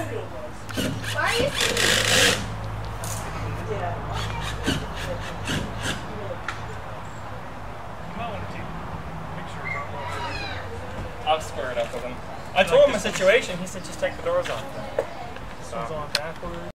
Why are you singing? I've squared up with him. I told him the situation. He said, just take the doors off. This one's on backwards.